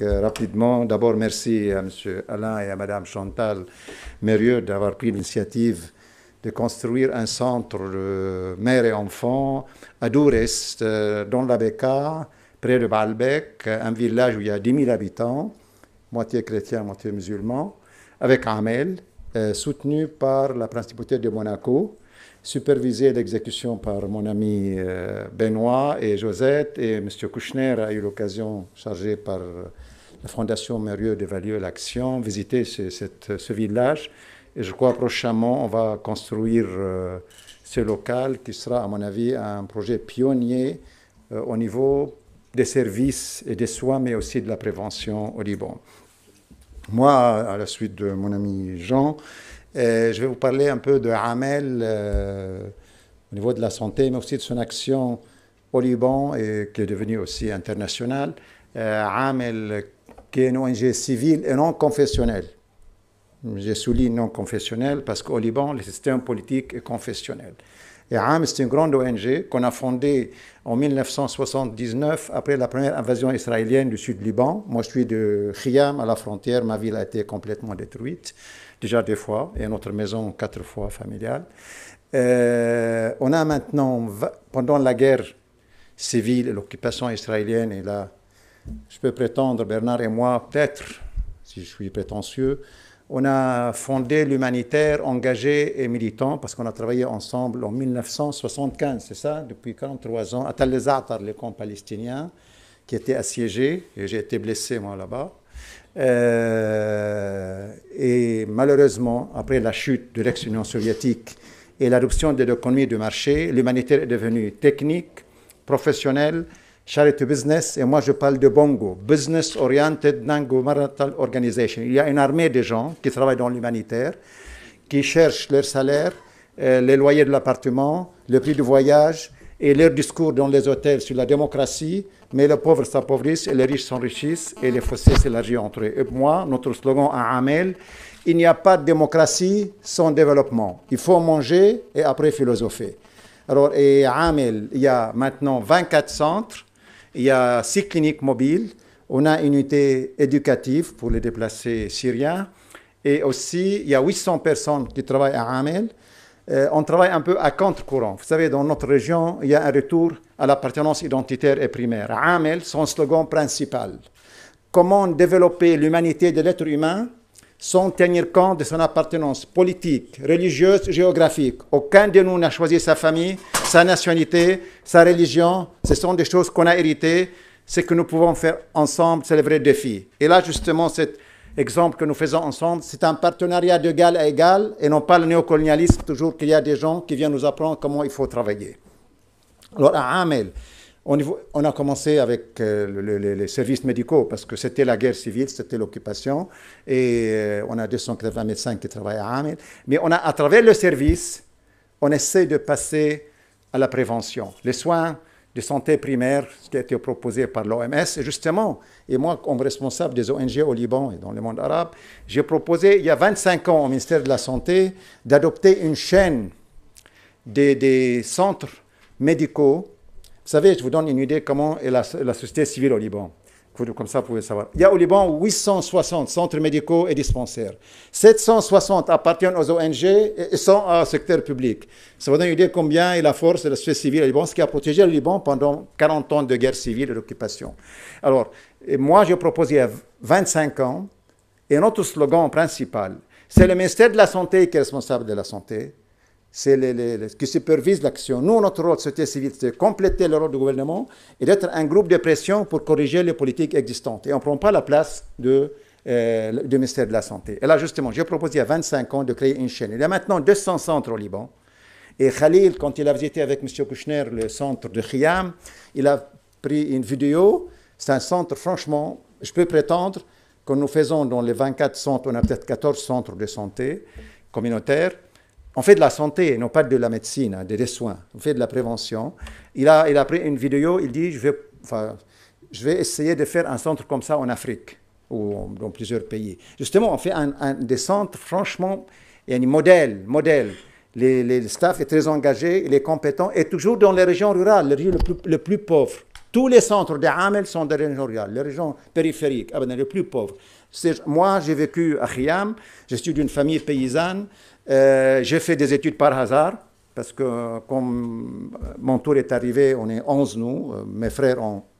Rapidement, d'abord merci à M. Alain et à Mme Chantal Mérieux d'avoir pris l'initiative de construire un centre de mère et enfants à Dourest, dans la près de Baalbek, un village où il y a 10 000 habitants, moitié chrétiens, moitié musulmans, avec Amel, soutenu par la principauté de Monaco supervisé l'exécution par mon ami Benoît et Josette, et M. Kouchner a eu l'occasion, chargé par la Fondation Mérieux d'évaluer l'action, visiter ce, ce, village. Et je crois prochainement, on va construire ce local qui sera, à mon avis, un projet pionnier au niveau des services et des soins, mais aussi de la prévention au Liban. Moi, à la suite de mon ami Jean, je vais vous parler un peu de Amel au niveau de la santé, mais aussi de son action au Liban et qui est devenue aussi internationale. Amel, qui est une ONG civile et non confessionnelle. Je souligne non confessionnelle parce qu'au Liban, le système politique est confessionnel. Et Amel, c'est une grande ONG qu'on a fondée en 1979 après la première invasion israélienne du sud Liban. Moi, je suis de Khiyam, à la frontière. Ma ville a été complètement détruite déjà deux fois, et notre maison quatre fois familiale. Euh, on a maintenant, pendant la guerre civile et l'occupation israélienne, et là, je peux prétendre, Bernard et moi, peut-être, si je suis prétentieux, on a fondé l'humanitaire engagé et militant parce qu'on a travaillé ensemble en 1975, c'est ça, depuis 43 ans, à Tal le camp palestinien, qui était assiégé, et j'ai été blessé moi là-bas. Euh, malheureusement, après la chute de l'ex-Union soviétique et l'adoption de l'économie de marché, l'humanitaire est devenue technique, professionnelle, charity business, et moi je parle de Bongo, Business Oriented Non-Governmental Organization. Il y a une armée de gens qui travaillent dans l'humanitaire, qui cherchent leur salaire, euh, les loyers de l'appartement, le prix du voyage, et leur discours dans les hôtels sur la démocratie, mais les pauvres s'appauvrissent et les riches s'enrichissent et les fossés s'élargissent entre eux. Et moi, notre slogan à Amel, il n'y a pas de démocratie sans développement. Il faut manger et après philosopher. Alors, et à Amel, il y a maintenant 24 centres, il y a 6 cliniques mobiles, on a une unité éducative pour les déplacés syriens, et aussi il y a 800 personnes qui travaillent à Amel. Euh, on travaille un peu à contre-courant. Vous savez, dans notre région, il y a un retour à l'appartenance identitaire et primaire. Amel, son slogan principal. Comment développer l'humanité de l'être humain sans tenir compte de son appartenance politique, religieuse, géographique. Aucun de nous n'a choisi sa famille, sa nationalité, sa religion. Ce sont des choses qu'on a héritées. Ce que nous pouvons faire ensemble, c'est le vrai défi. Et là, justement, cet exemple que nous faisons ensemble, c'est un partenariat d'égal à égal et non pas le néocolonialisme, toujours qu'il y a des gens qui viennent nous apprendre comment il faut travailler. Alors, à Amel, on, a commencé avec euh, les services médicaux parce que c'était la guerre civile, c'était l'occupation. Et euh, on a 280 médecins qui travaillent à Amel. Mais on a, à travers le service, on essaie de passer à la prévention. Les soins de santé primaire, qui a été proposé par l'OMS. Et justement, et moi, comme responsable des ONG au Liban et dans le monde arabe, j'ai proposé il y a 25 ans au ministère de la Santé d'adopter une chaîne des, des centres médicaux vous savez, je vous donne une idée comment est la, société civile au Liban. Comme ça, vous pouvez savoir. Il y a au Liban 860 centres médicaux et dispensaires. 760 appartiennent aux ONG et sont au secteur public. Ça vous donne une idée combien est la force de la société civile au Liban, ce qui a protégé le Liban pendant 40 ans de guerre civile et d'occupation. Alors, moi, j'ai proposé il y a 25 ans, et notre slogan principal, c'est le ministère de la Santé qui est responsable de la santé, c'est les, qui supervise l'action. Nous, notre rôle, société civile, c'est de compléter le rôle du gouvernement et d'être un groupe de pression pour corriger les politiques existantes. Et on ne prend pas la place de, euh, du ministère de la Santé. Et là, justement, j'ai proposé il y a 25 ans de créer une chaîne. Il y a maintenant 200 centres au Liban. Et Khalil, quand il a visité avec M. Kouchner le centre de Khiyam, il a pris une vidéo. C'est un centre, franchement, je peux prétendre que nous faisons dans les 24 centres, on a peut-être 14 centres de santé communautaires on fait de la santé, non pas de la médecine, hein, des soins. On fait de la prévention. Il a, il a pris une vidéo, il dit, je vais, enfin, je vais essayer de faire un centre comme ça en Afrique ou dans plusieurs pays. Justement, on fait un, des centres, franchement, il y a un modèle, modèle. Les staff est très engagé, il est compétent, et toujours dans les régions rurales, les régions les plus, pauvres. Tous les centres de Hamel sont des régions rurales, les régions périphériques, les plus pauvres. Moi, j'ai vécu à Khiam, je suis d'une famille paysanne, euh, j'ai fait des études par hasard, parce que comme mon tour est arrivé, on est 11 nous, euh, mes frères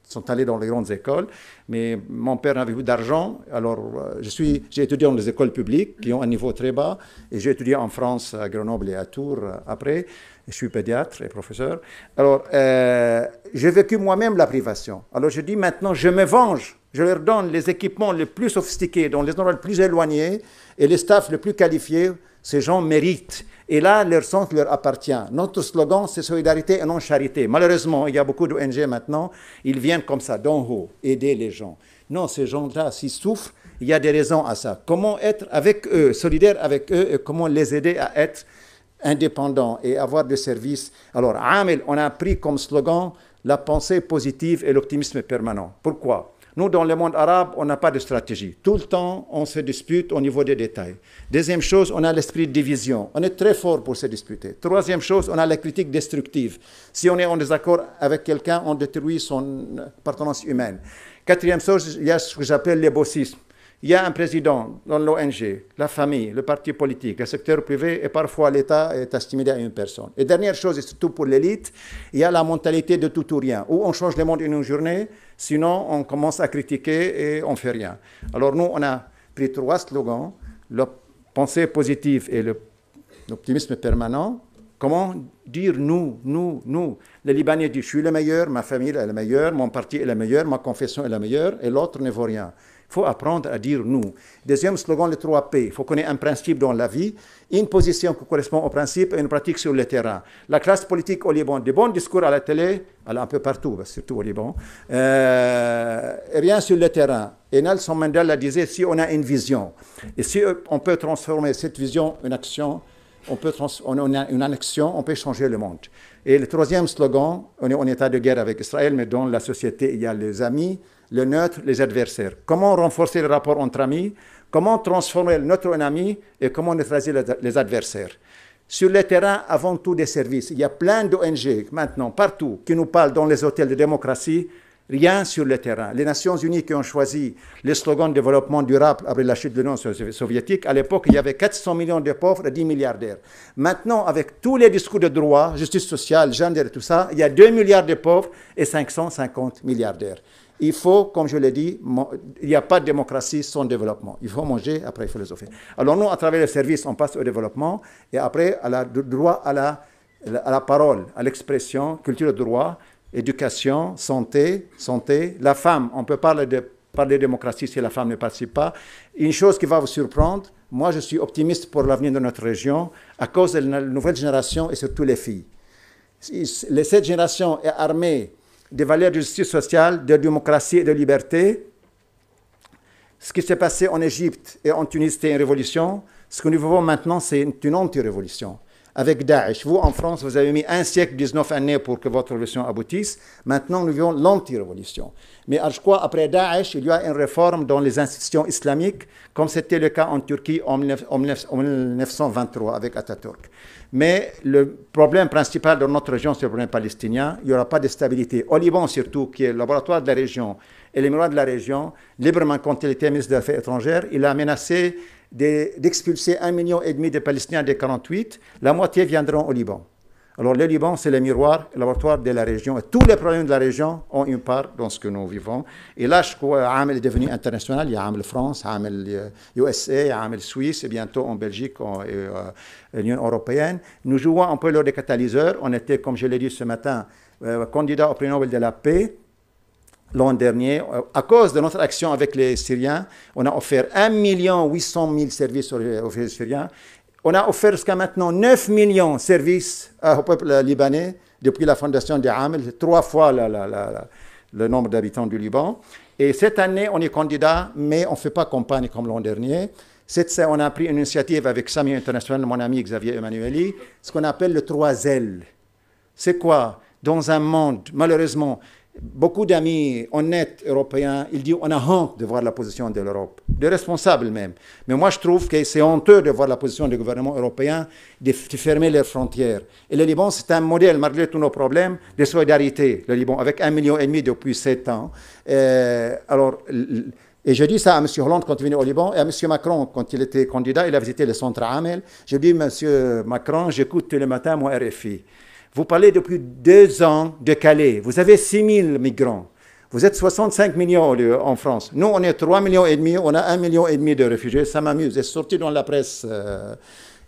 sont allés dans les grandes écoles, mais mon père n'avait plus d'argent, alors euh, je suis, j'ai étudié dans les écoles publiques qui ont un niveau très bas, et j'ai étudié en France, à Grenoble et à Tours après je suis pédiatre et professeur. Alors, euh, j'ai vécu moi-même la privation. Alors, je dis maintenant, je me venge. Je leur donne les équipements les plus sophistiqués, dans les endroits les plus éloignés, et les staffs les plus qualifiés. Ces gens méritent. Et là, leur centre leur appartient. Notre slogan, c'est solidarité et non charité. Malheureusement, il y a beaucoup d'ONG maintenant, ils viennent comme ça, d'en haut, aider les gens. Non, ces gens-là, s'ils souffrent, il y a des raisons à ça. Comment être avec eux, solidaire avec eux, et comment les aider à être indépendant et avoir des services? Alors, Amel, on a pris comme slogan la pensée positive et l'optimisme permanent. Pourquoi? Nous, dans le monde arabe, on n'a pas de stratégie. Tout le temps, on se dispute au niveau des détails. Deuxième chose, on a l'esprit de division. On est très fort pour se disputer. Troisième chose, on a la critique destructive. Si on est en désaccord avec quelqu'un, on détruit son appartenance humaine. Quatrième chose, il y a ce que j'appelle les bossisme. Il y a un président dans l'ONG, la famille, le parti politique, le secteur privé et parfois l'État est assimilé à une personne. Et dernière chose, et surtout pour l'élite, il y a la mentalité de tout ou rien, où on change le monde en une journée, sinon on commence à critiquer et on fait rien. Alors nous, on a pris trois slogans, la pensée positive et l'optimisme permanent. Comment dire nous, nous, nous? Le Libanais dit je suis le meilleur, ma famille est la meilleure, mon parti est le meilleur, ma confession est la meilleure, et l'autre ne vaut rien. Il faut apprendre à dire nous. Deuxième slogan, les trois P. Il faut ait un principe dans la vie, une position qui correspond au principe et une pratique sur le terrain. La classe politique au Liban, des bons discours à la télé, un peu partout, surtout au Liban, euh, rien sur le terrain. Et Nelson Mandela disait, si on a une vision, et si on peut transformer cette vision en action, on peut une action, on peut changer le monde. Et le troisième slogan, on est en état de guerre avec Israël, mais dans la société, il y a les amis, le neutre, les adversaires. Comment renforcer le rapport entre amis? Comment transformer le neutre en ami Et comment neutraliser les adversaires? Sur le terrain, avant tout des services. Il y a plein d'ONG maintenant, partout, qui nous parlent dans les hôtels de démocratie, rien sur le terrain. Les Nations Unies qui ont choisi le slogan développement durable après la chute de l'Union soviétique, à l'époque, il y avait 400 millions de pauvres et 10 milliardaires. Maintenant, avec tous les discours de droit, justice sociale, gender et tout ça, il y a 2 milliards de pauvres et 550 milliardaires. Il faut, comme je l'ai dit, il n'y a pas de démocratie sans développement. Il faut manger, après il faut les offrir. Alors nous, à travers les services, on passe au développement et après, à la, droit à la, à la parole, à l'expression, culture de droit, éducation, santé, santé. La femme, on peut parler de, parler de démocratie si la femme ne participe pas. Une chose qui va vous surprendre, moi je suis optimiste pour l'avenir de notre région à cause de la nouvelle génération et surtout les filles. Cette génération est armée des valeurs de justice sociale, de démocratie et de liberté. Ce qui s'est passé en Égypte et en Tunisie, c'était une révolution. Ce que nous vivons maintenant, c'est une anti-révolution. Avec Daesh, vous en France, vous avez mis un siècle, 19 années pour que votre révolution aboutisse. Maintenant, nous vivons l'anti-révolution. Mais je crois, après Daesh, il y a une réforme dans les institutions islamiques, comme c'était le cas en Turquie en 1923 avec Atatürk. Mais le problème principal dans notre région, c'est le problème palestinien. Il n'y aura pas de stabilité. Au Liban, surtout, qui est le laboratoire de la région et les miroirs de la région, librement, quand il était ministre des Affaires étrangères, il a menacé d'expulser un million et demi de Palestiniens dès 48. La moitié viendront au Liban. Alors le Liban, c'est le miroir, le laboratoire de la région. Et tous les problèmes de la région ont une part dans ce que nous vivons. Et là, je crois Amel est devenu international. Il y a Amel France, Amel USA, euh, Amel Suisse, et bientôt en Belgique et euh, l'Union européenne. Nous jouons un peu lors des catalyseurs. On était, comme je l'ai dit ce matin, euh, candidat au prix Nobel de la paix l'an dernier, à cause de notre action avec les Syriens, on a offert 1 800 000 services aux Syriens on a offert jusqu'à maintenant 9 millions de services au peuple libanais depuis la fondation de Hamel, trois fois le nombre d'habitants du Liban. Et cette année, on est candidat, mais on ne fait pas campagne comme l'an dernier. Cette, on a pris une initiative avec Sami International, mon ami Xavier Emmanueli, ce qu'on appelle le 3 L. C'est quoi? Dans un monde, malheureusement, beaucoup d'amis honnêtes européens, ils disent on a honte de voir la position de l'Europe. des responsables même. Mais moi, je trouve que c'est honteux de voir la position du gouvernement européen de, fermer leurs frontières. Et le Liban, c'est un modèle, malgré tous nos problèmes, de solidarité. Le Liban, avec un million et demi depuis sept ans. Euh, alors, et je dis ça à M. Hollande quand il venait au Liban et à M. Macron quand il était candidat, il a visité le centre Amel. Je dis, M. Macron, j'écoute tous les matins mon RFI. Vous parlez depuis deux ans de Calais. Vous avez 6 000 migrants. Vous êtes 65 millions en France. Nous, on est 3 millions et demi. On a 1 million et demi de réfugiés. Ça m'amuse. C'est sorti dans la presse euh,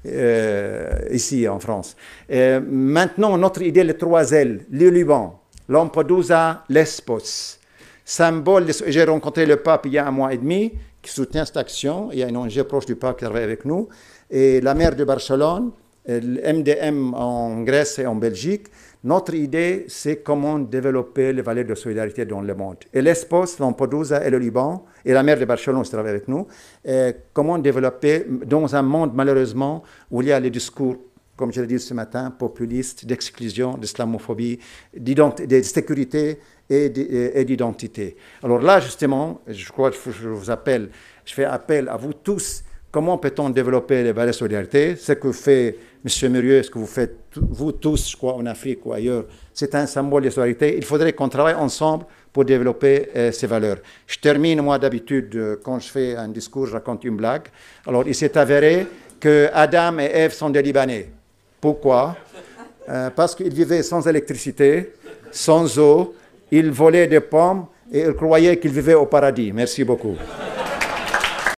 euh, ici en France? maintenant, notre idée, les trois ailes, le Liban, Lampedusa, Lesbos. Symbole, j'ai rencontré le pape il y a un mois et demi qui soutient cette action. Il y a une ONG proche du pape qui travaille avec nous. Et la maire de Barcelone, MDM en Grèce et en Belgique. Notre idée, c'est comment développer les valeurs de solidarité dans le monde. Et l'Espos, Lampedusa et le Liban, et la mer de Barcelone qui travaille avec nous, comment développer dans un monde, malheureusement, où il y a les discours, comme je l'ai dit ce matin, populistes, d'exclusion, d'islamophobie, de sécurité et d'identité. Alors là, justement, je crois que je vous appelle, je fais appel à vous tous Comment peut-on développer les valeurs de solidarité? Ce que fait M. Murieux, ce que vous faites, vous tous, je en Afrique ou ailleurs, c'est un symbole de solidarité. Il faudrait qu'on travaille ensemble pour développer euh, ces valeurs. Je termine, moi, d'habitude, euh, quand je fais un discours, je raconte une blague. Alors, il s'est avéré que Adam et Ève sont des Libanais. Pourquoi? Euh, Parce qu'ils vivaient sans électricité, sans eau, ils volaient des pommes et ils croyaient qu'ils vivaient au paradis. Merci beaucoup.